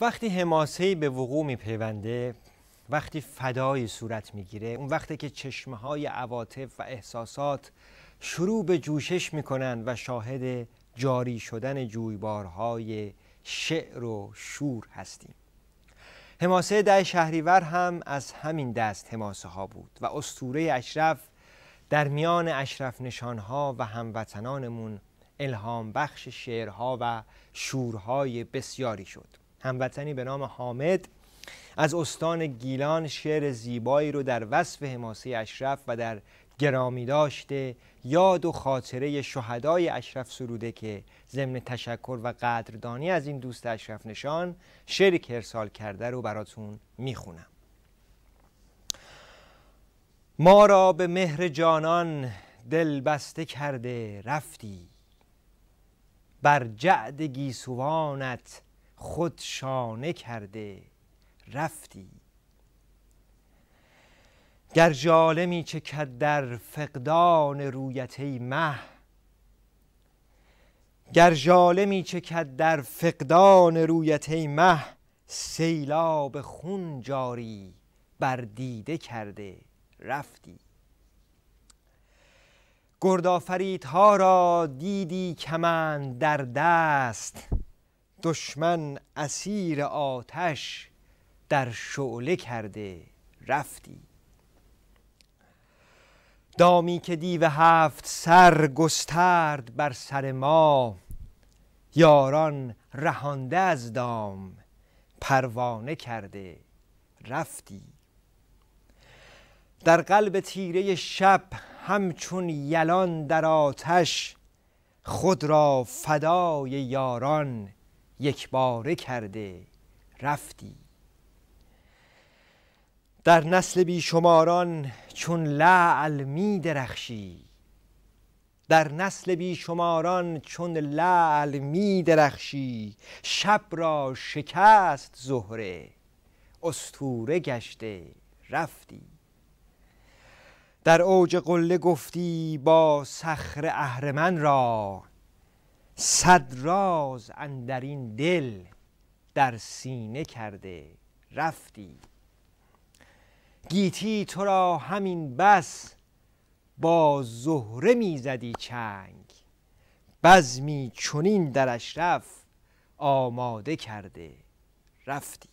وقتی حماسه به وقوع میپیونده وقتی فدایی صورت می‌گیره اون وقتی که چشمه های عواطف و احساسات شروع به جوشش می‌کنن و شاهد جاری شدن جویبارهای شعر و شور هستیم. حماسه ده شهریور هم از همین دست حماسه ها بود و استوره اشرف در میان اشرف نشانها و هموطنانمون الهام بخش شعرها و شورهای بسیاری شد. هموطنی به نام حامد از استان گیلان شعر زیبایی رو در وصف حماسه اشرف و در گرامی داشته یاد و خاطره شهدای اشرف سروده که ضمن تشکر و قدردانی از این دوست اشرف نشان شعری که ارسال کرده رو براتون می‌خونم. ما را به مهر جانان دل بسته کرده رفتی. بر جعد گیسوانت خود شانه کرده رفتی. گر جاله می چکد در فقدان رویت مه گر می چکد در فقدان رویت مه سیلاب خون جاری بر دیده کرده رفتی. گردآفریدها را دیدی کمند در دست دشمن اسیر آتش در شعله کرده رفتی. دامی که دیو هفت سر گسترد بر سر ما یاران رهانده از دام پروانه کرده رفتی. در قلب تیره شب همچون یلان در آتش خود را فدای یاران یک باره کرده رفتی. در نسل بیشماران چون لعل می درخشی. در نسل بیشماران چون لعل می درخشی. شب را شکست زهره استوره گشته رفتی. در اوج قله گفتی با صخر اهرمن را صد راز اندرین دل در سینه کرده رفتی. گیتی تو را همین بس با زهره می‌زدی چنگ. بزمی چنین در اشرف آماده کرده رفتی.